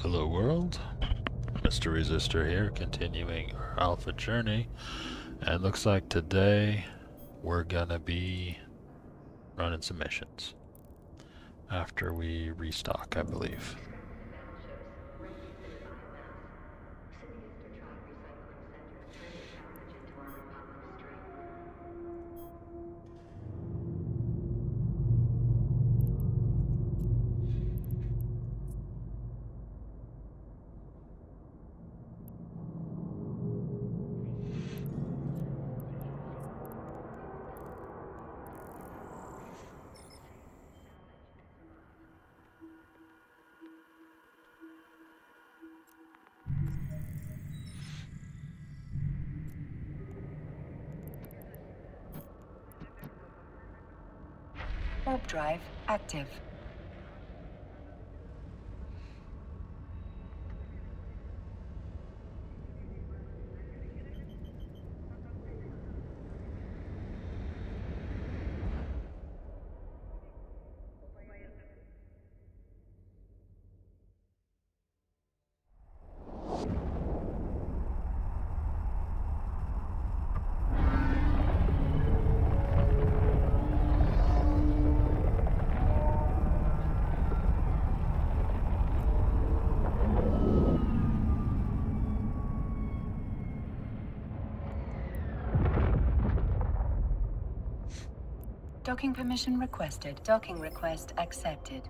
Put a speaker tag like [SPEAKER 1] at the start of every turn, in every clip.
[SPEAKER 1] Hello world, Mr. Resistor here, continuing our alpha journey. And looks like today we're gonna be running some missions. After we restock, I believe.
[SPEAKER 2] Warp drive active. Docking permission requested. Docking request accepted.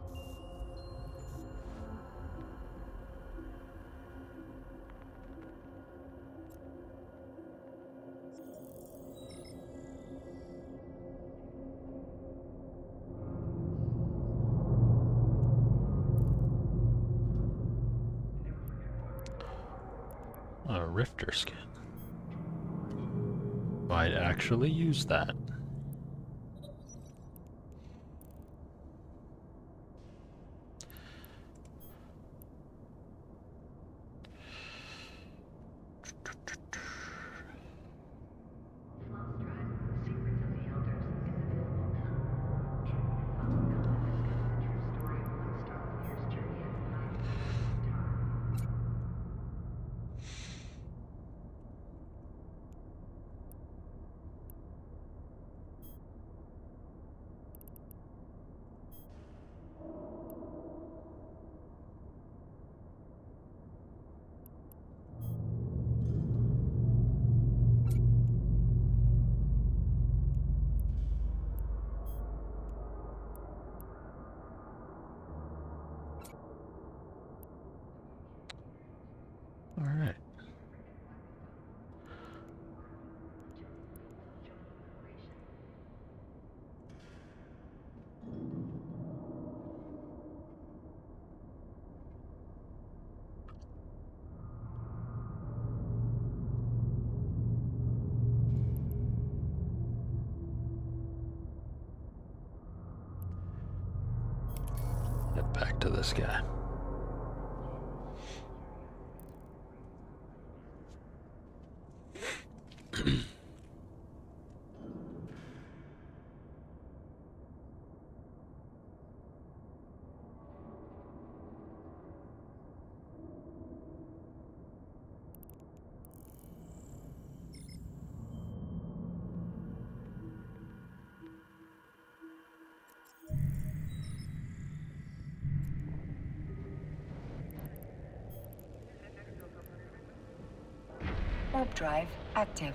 [SPEAKER 1] A Rifter skin. Might actually use that. Back to this guy.
[SPEAKER 2] Warp drive active.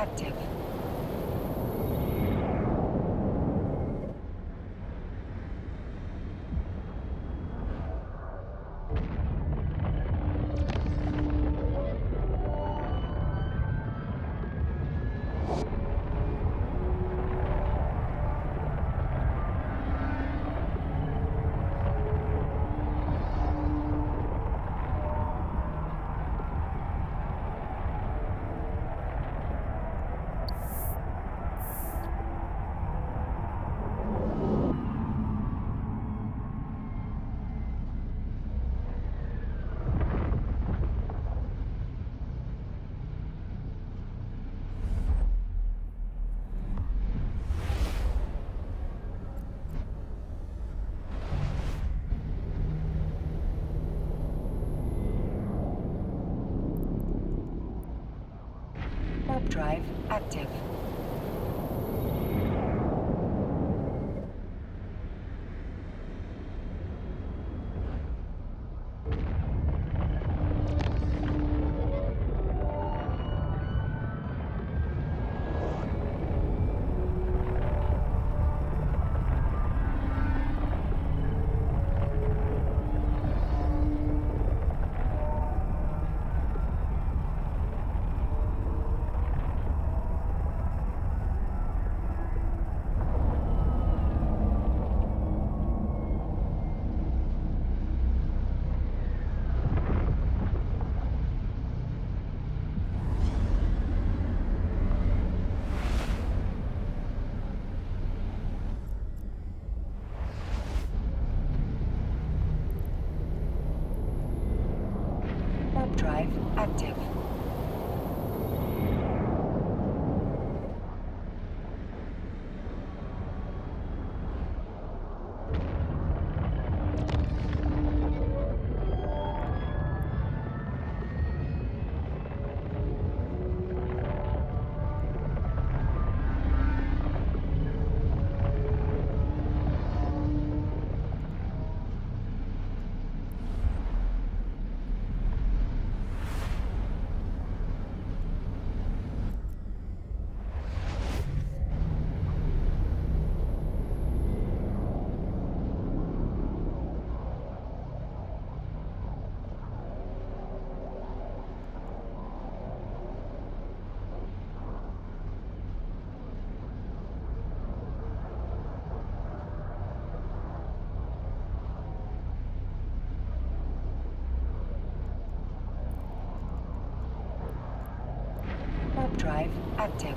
[SPEAKER 2] Active. Drive active. Warp drive active. Warp drive active.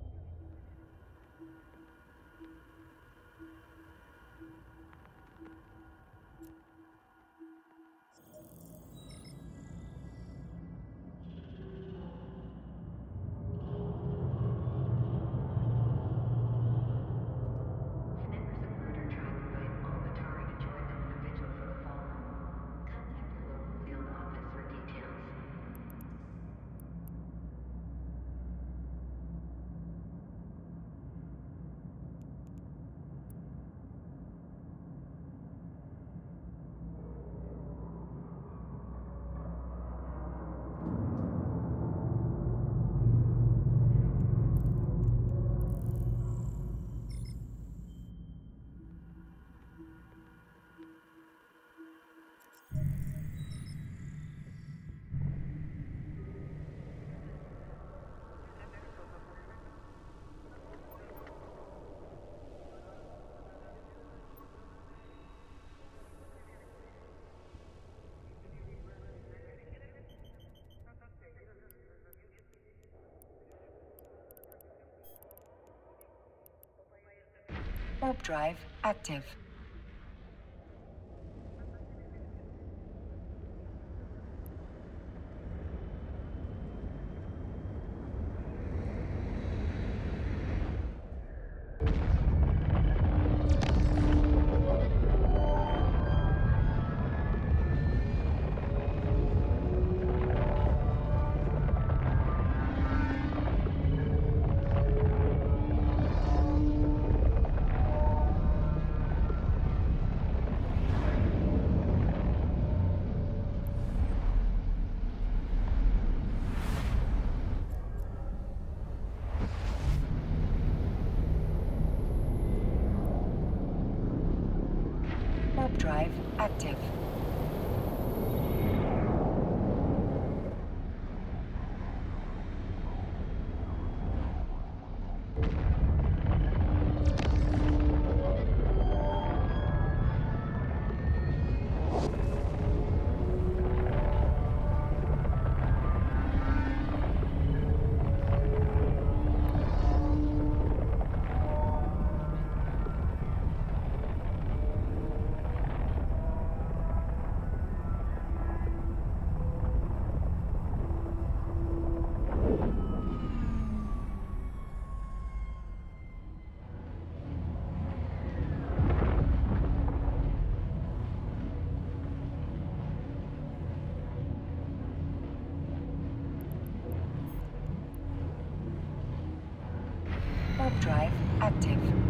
[SPEAKER 2] Warp drive active. Drive active. Drive active.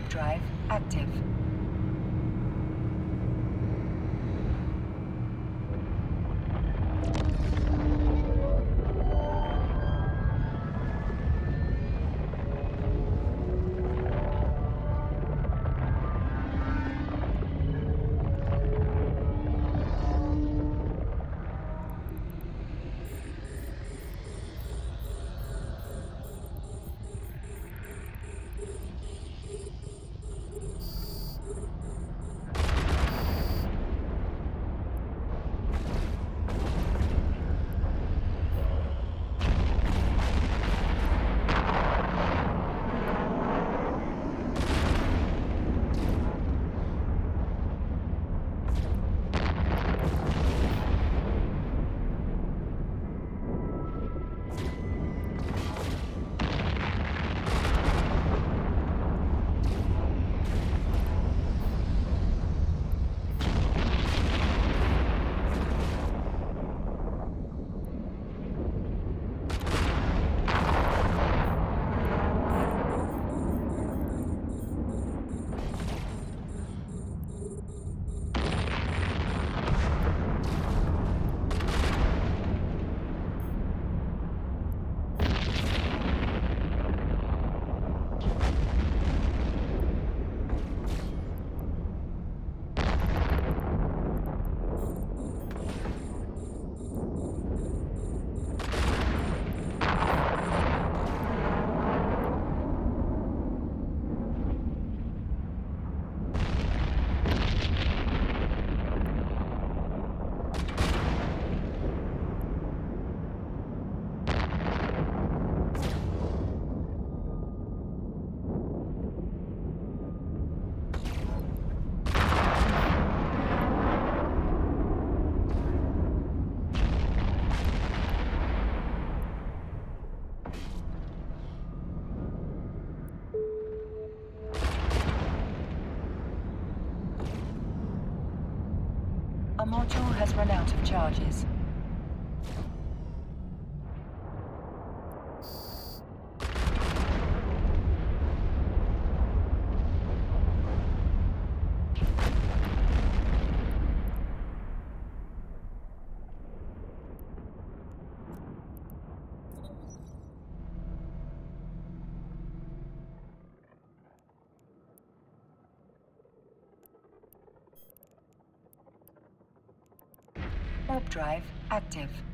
[SPEAKER 2] Warp drive active. Module has run out of charges. Warp drive active.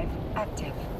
[SPEAKER 2] Drive active.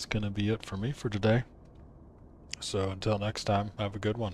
[SPEAKER 1] that's going to be it for me for today. So until next time, have a good one.